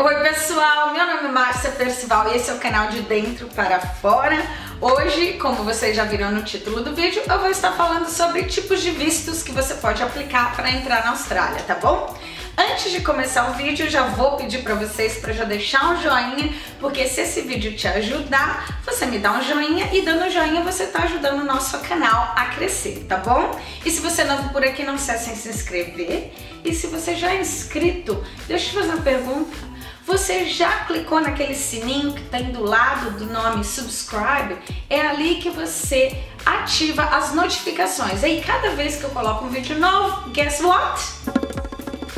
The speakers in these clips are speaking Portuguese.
Oi pessoal, meu nome é Márcia Percival e esse é o canal de Dentro para Fora. Hoje, como vocês já viram no título do vídeo, eu vou estar falando sobre tipos de vistos que você pode aplicar para entrar na Austrália, tá bom? Antes de começar o vídeo, já vou pedir para vocês para já deixar um joinha, porque se esse vídeo te ajudar, você me dá um joinha e dando um joinha você está ajudando o nosso canal a crescer, tá bom? E se você é novo por aqui, não se esqueça de se inscrever. E se você já é inscrito, deixa eu te fazer uma pergunta. Você já clicou naquele sininho que está do lado do nome subscribe? É ali que você ativa as notificações. Aí cada vez que eu coloco um vídeo novo, guess what?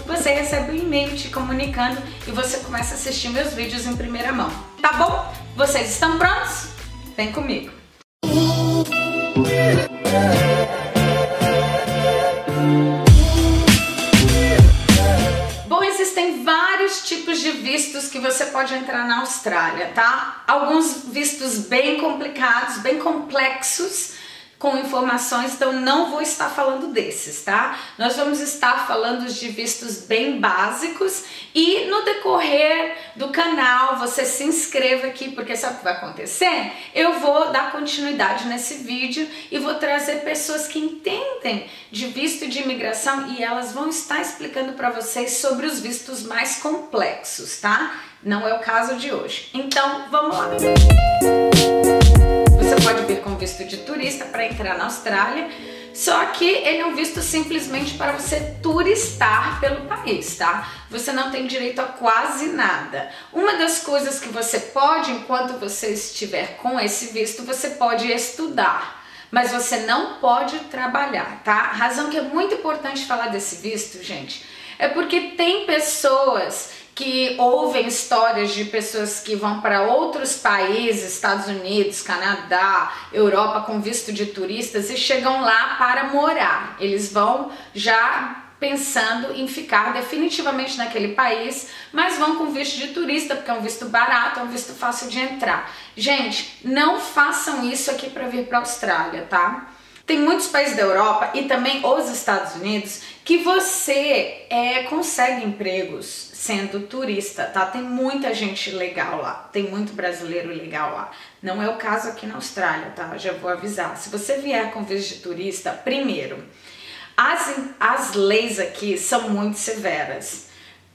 Você recebe um e-mail te comunicando e você começa a assistir meus vídeos em primeira mão. Tá bom? Vocês estão prontos? Vem comigo! Vistos que você pode entrar na Austrália, tá? Alguns vistos bem complicados, bem complexos, com informações, então não vou estar falando desses, tá? Nós vamos estar falando de vistos bem básicos e no decorrer do canal você se inscreva aqui, porque sabe o que vai acontecer? Eu vou dar continuidade nesse vídeo e vou trazer pessoas que entendem de visto de imigração e elas vão estar explicando para vocês sobre os vistos mais complexos, tá? Não é o caso de hoje. Então, vamos lá. Você pode vir com visto de turista para entrar na Austrália, só que ele é um visto simplesmente para você turistar pelo país, tá? Você não tem direito a quase nada. Uma das coisas que você pode, enquanto você estiver com esse visto, você pode estudar mas você não pode trabalhar, tá? A razão que é muito importante falar desse visto, gente, é porque tem pessoas que ouvem histórias de pessoas que vão para outros países, Estados Unidos, Canadá, Europa com visto de turistas e chegam lá para morar. Eles vão já pensando em ficar definitivamente naquele país, mas vão com visto de turista, porque é um visto barato, é um visto fácil de entrar. Gente, não façam isso aqui para vir para a Austrália, tá? Tem muitos países da Europa e também os Estados Unidos que você é, consegue empregos sendo turista, tá? Tem muita gente legal lá, tem muito brasileiro legal lá. Não é o caso aqui na Austrália, tá? Já vou avisar. Se você vier com visto de turista, primeiro, as, as leis aqui são muito severas.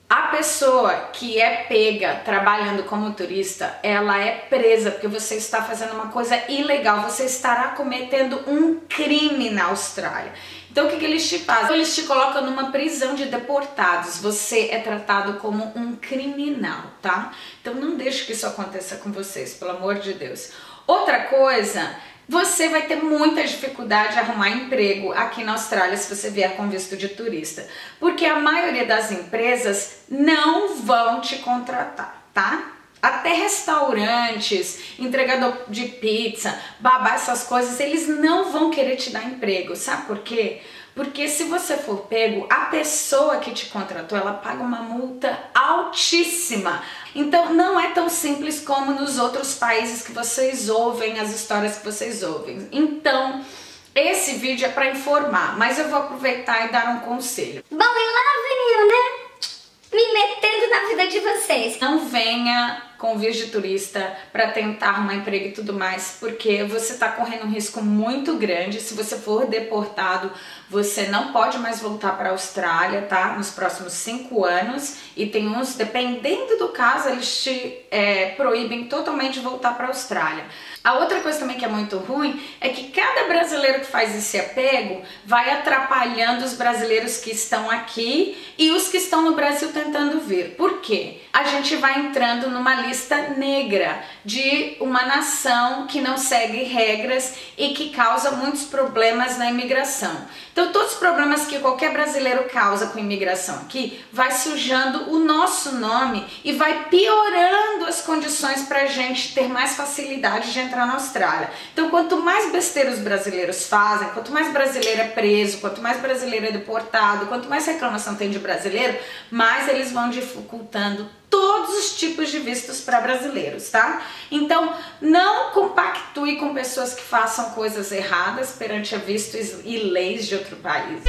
A pessoa que é pega trabalhando como turista, ela é presa porque você está fazendo uma coisa ilegal, você estará cometendo um crime na Austrália. Então o que, que eles te fazem? Eles te colocam numa prisão de deportados, você é tratado como um criminal, tá? Então não deixe que isso aconteça com vocês, pelo amor de Deus. Outra coisa você vai ter muita dificuldade de arrumar emprego aqui na Austrália se você vier com visto de turista, porque a maioria das empresas não vão te contratar, tá? Até restaurantes, entregador de pizza, babá, essas coisas, eles não vão querer te dar emprego. Sabe por quê? Porque se você for pego, a pessoa que te contratou, ela paga uma multa altíssima. Então não é tão simples como nos outros países que vocês ouvem, as histórias que vocês ouvem. Então, esse vídeo é para informar, mas eu vou aproveitar e dar um conselho. Bom, e lá eu, né? Me metendo na vida de vocês. Não venha com visto de turista para tentar arrumar emprego e tudo mais, porque você está correndo um risco muito grande. Se você for deportado, você não pode mais voltar para a Austrália, tá? Nos próximos cinco anos. E tem uns, dependendo do caso, eles te é, proíbem totalmente de voltar para a Austrália. A outra coisa também que é muito ruim é que cada brasileiro que faz esse apego vai atrapalhando os brasileiros que estão aqui e os que estão no Brasil tentando vir. Por quê? A gente vai entrando numa lista negra de uma nação que não segue regras e que causa muitos problemas na imigração. Então, todos os problemas que qualquer brasileiro causa com imigração aqui vai sujando o nosso nome e vai piorando as condições para a gente ter mais facilidade de entrar na Austrália. Então, quanto mais besteira os brasileiros fazem, quanto mais brasileiro é preso, quanto mais brasileiro é deportado, quanto mais reclamação tem de brasileiro, mais eles vão todos os tipos de vistos para brasileiros, tá? Então, não compactue com pessoas que façam coisas erradas perante a vistos e leis de outro país.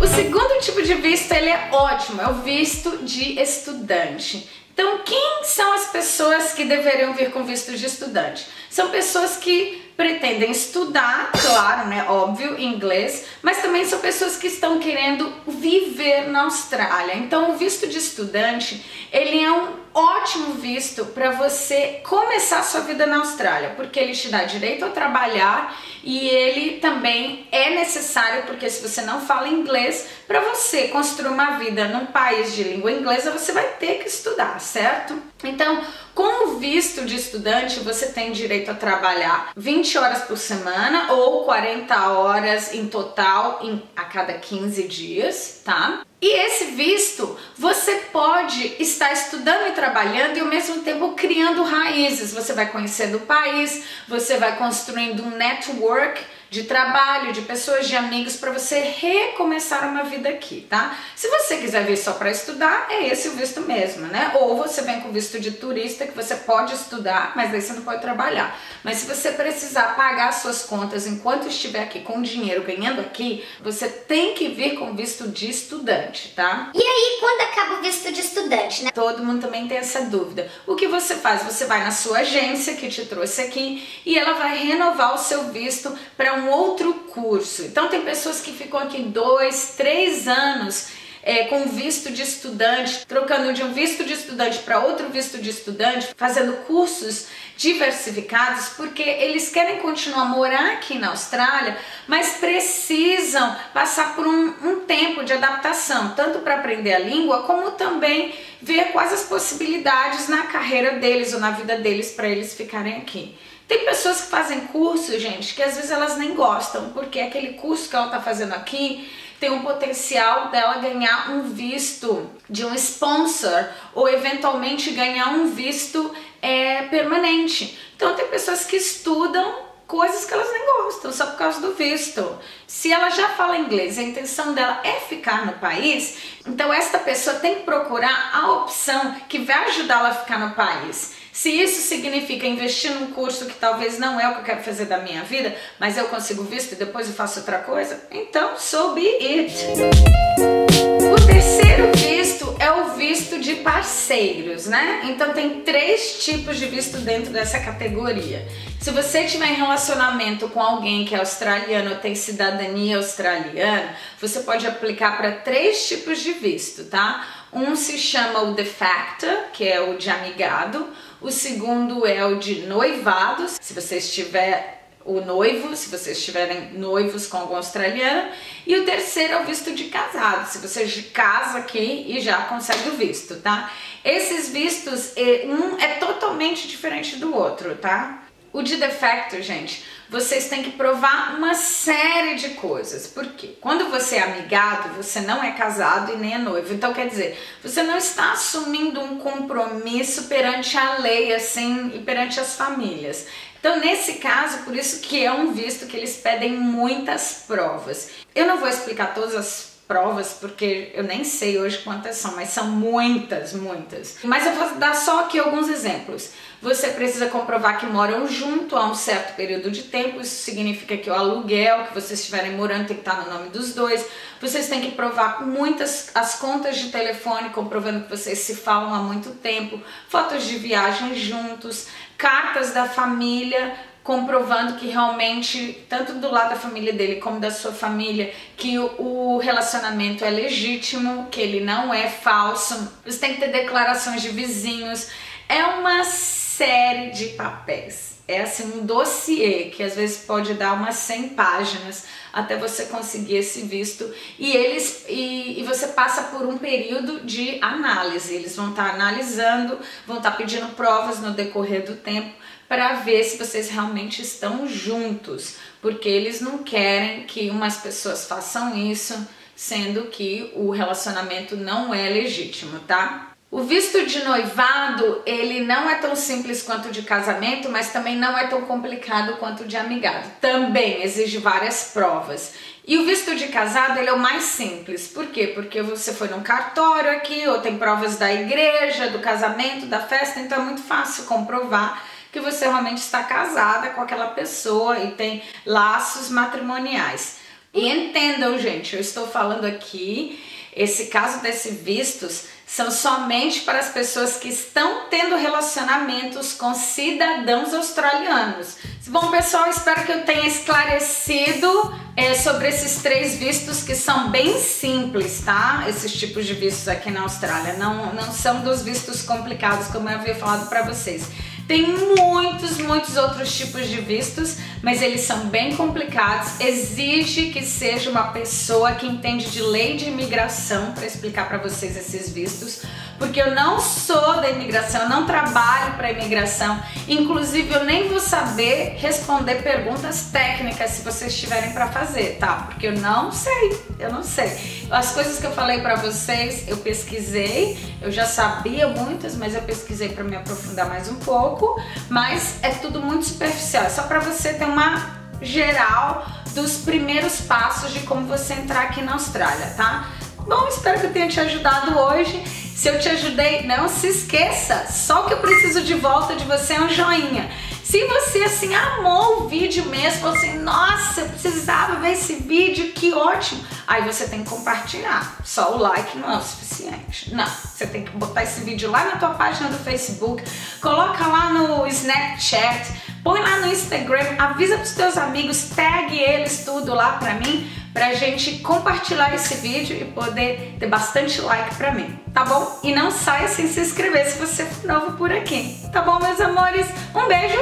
O segundo tipo de visto ele é ótimo, é o visto de estudante. Então, quem são as pessoas que deveriam vir com visto de estudante? São pessoas que pretendem estudar, claro, né, óbvio, inglês, mas também são pessoas que estão querendo viver na Austrália. Então, o visto de estudante, ele é um ótimo visto para você começar sua vida na Austrália, porque ele te dá direito a trabalhar e ele também é necessário porque se você não fala inglês, para você construir uma vida num país de língua inglesa, você vai ter que estudar, certo? Então, com o visto de estudante, você tem direito a trabalhar 20 horas por semana ou 40 horas em total em, a cada 15 dias, tá? E esse visto, você pode estar estudando e trabalhando e ao mesmo tempo criando raízes. Você vai conhecendo o país, você vai construindo um network de trabalho, de pessoas, de amigos, para você recomeçar uma vida aqui, tá? Se você quiser vir só para estudar, é esse o visto mesmo, né? Ou você vem com visto de turista, que você pode estudar, mas aí você não pode trabalhar. Mas se você precisar pagar suas contas enquanto estiver aqui com dinheiro ganhando aqui, você tem que vir com visto de estudante, tá? E aí, quando acaba o visto de estudante, né? Todo mundo também tem essa dúvida. O que você faz? Você vai na sua agência que te trouxe aqui e ela vai renovar o seu visto para um um outro curso. Então tem pessoas que ficam aqui dois, três anos é, com visto de estudante, trocando de um visto de estudante para outro visto de estudante, fazendo cursos diversificados, porque eles querem continuar a morar aqui na Austrália, mas precisam passar por um, um tempo de adaptação, tanto para aprender a língua, como também ver quais as possibilidades na carreira deles ou na vida deles para eles ficarem aqui. Tem pessoas que fazem curso, gente, que às vezes elas nem gostam, porque aquele curso que ela está fazendo aqui tem um potencial dela ganhar um visto de um sponsor ou eventualmente ganhar um visto é, permanente. Então tem pessoas que estudam coisas que elas nem gostam, só por causa do visto. Se ela já fala inglês e a intenção dela é ficar no país, então esta pessoa tem que procurar a opção que vai ajudá-la a ficar no país. Se isso significa investir num curso que talvez não é o que eu quero fazer da minha vida, mas eu consigo visto e depois eu faço outra coisa, então so be it. O terceiro visto é o visto de parceiros, né? Então tem três tipos de visto dentro dessa categoria. Se você tiver em relacionamento com alguém que é australiano ou tem cidadania australiana, você pode aplicar para três tipos de visto, tá? Um se chama o de facto, que é o de amigado. O segundo é o de noivados, se você estiver o noivo, se vocês estiverem noivos com algum australiano. E o terceiro é o visto de casado, se você casa aqui e já consegue o visto, tá? Esses vistos, um é totalmente diferente do outro, tá? O de defecto, gente, vocês têm que provar uma série de coisas. Por quê? Quando você é amigado, você não é casado e nem é noivo. Então, quer dizer, você não está assumindo um compromisso perante a lei, assim, e perante as famílias. Então, nesse caso, por isso que é um visto que eles pedem muitas provas. Eu não vou explicar todas as provas, porque eu nem sei hoje quantas são, mas são muitas, muitas. Mas eu vou dar só aqui alguns exemplos. Você precisa comprovar que moram junto há um certo período de tempo, isso significa que o aluguel que vocês estiverem morando tem que estar no nome dos dois. Vocês têm que provar muitas as contas de telefone, comprovando que vocês se falam há muito tempo, fotos de viagem juntos, cartas da família comprovando que realmente, tanto do lado da família dele como da sua família, que o, relacionamento é legítimo, que ele não é falso. Você tem que ter declarações de vizinhos. É uma série de papéis. É assim um dossiê que às vezes pode dar umas 100 páginas até você conseguir esse visto e eles e, e você passa por um período de análise. Eles vão estar tá analisando, vão estar tá pedindo provas no decorrer do tempo para ver se vocês realmente estão juntos, porque eles não querem que umas pessoas façam isso, sendo que o relacionamento não é legítimo, tá? O visto de noivado, ele não é tão simples quanto o de casamento, mas também não é tão complicado quanto o de amigado. Também exige várias provas. E o visto de casado, ele é o mais simples. Por quê? Porque você foi num cartório aqui, ou tem provas da igreja, do casamento, da festa, então é muito fácil comprovar que você realmente está casada com aquela pessoa e tem laços matrimoniais. E entendam, gente, eu estou falando aqui, esse caso desse vistos são somente para as pessoas que estão tendo relacionamentos com cidadãos australianos. Bom, pessoal, espero que eu tenha esclarecido é, sobre esses três vistos que são bem simples, tá? Esses tipos de vistos aqui na Austrália. Não, não são dos vistos complicados, como eu havia falado para vocês. Tem muitos, muitos outros tipos de vistos, mas eles são bem complicados. Exige que seja uma pessoa que entende de lei de imigração para explicar para vocês esses vistos, porque eu não sou da imigração, eu não trabalho para imigração. Inclusive, eu nem vou saber responder perguntas técnicas se vocês tiverem para fazer, tá? Porque eu não sei, eu não sei. As coisas que eu falei para vocês, eu pesquisei, eu já sabia muitas, mas eu pesquisei para me aprofundar mais um pouco pouco, mas é tudo muito superficial. É só para você ter uma geral dos primeiros passos de como você entrar aqui na Austrália, tá? Bom, espero que eu tenha te ajudado hoje. Se eu te ajudei, não se esqueça, só que eu preciso de volta de você é um joinha. Se você assim amou o vídeo mesmo, assim, nossa, eu precisava ver esse vídeo, que ótimo. Aí você tem que compartilhar. Só o like não é o suficiente. Não, você tem que botar esse vídeo lá na tua página do Facebook, coloca lá no Snapchat, põe lá no Instagram, avisa pros teus amigos, tag eles tudo lá pra mim, pra gente compartilhar esse vídeo e poder ter bastante like pra mim, tá bom? E não saia sem se inscrever se você for novo por aqui, tá bom, meus amores? Um beijo,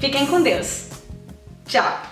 fiquem com Deus. Tchau!